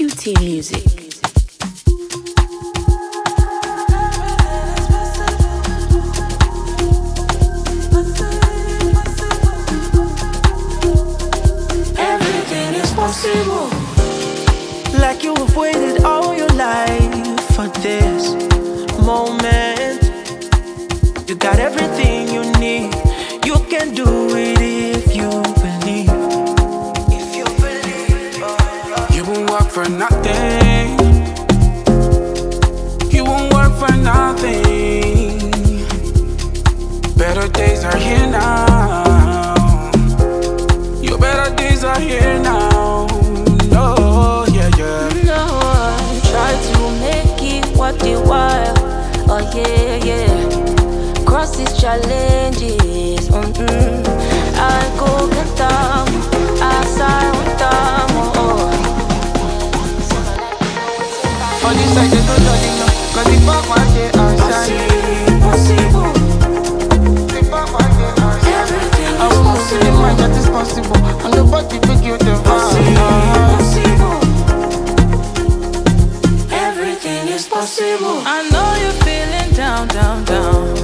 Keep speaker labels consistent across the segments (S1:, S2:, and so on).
S1: QT Music.
S2: Everything is possible.
S3: Like you have waited all your life for this moment. You got everything
S4: won't work for nothing. You won't work for nothing. Better days are here now. Your better days are here now. No, yeah, yeah.
S2: No try to make it what they want. Oh yeah, yeah. Cross these challenges. Mm-mm. I go get them I
S5: know you're feeling down, down, down.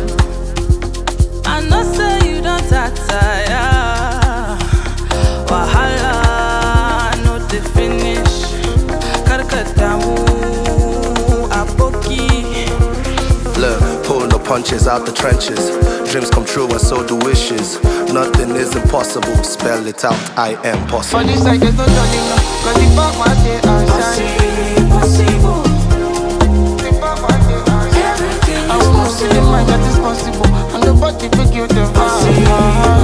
S6: Punches out the trenches. Dreams come true and so do wishes. Nothing is impossible. Spell it out, I am
S7: For
S6: possible.
S7: this side, there's no judging, no. Cause the back one day outside.
S2: Possible.
S7: The back one day outside.
S2: Everything
S7: I
S2: is
S7: will move to the mind that is
S2: possible.
S7: possible. And nobody figure the
S2: Possible.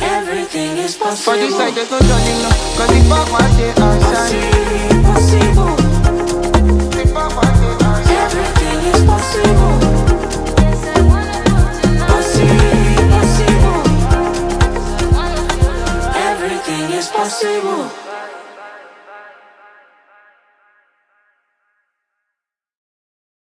S2: Everything is
S7: For this side, there's no judging, no. Cause the back one day outside.
S2: Possible. Possible. Everything is possible.